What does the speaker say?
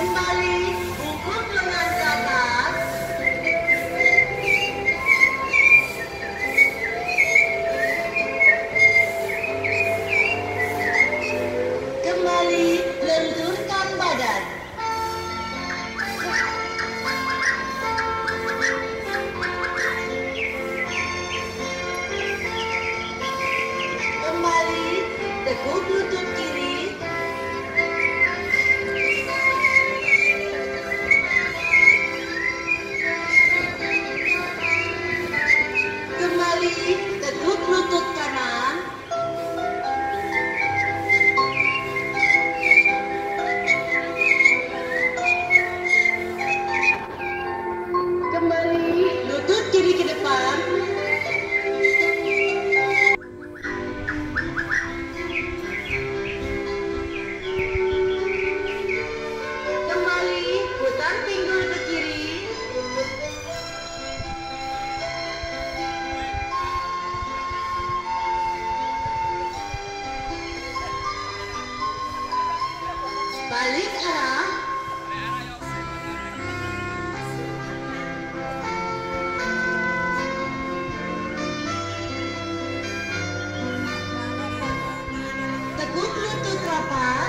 the money. balik arah teguk lutut rapat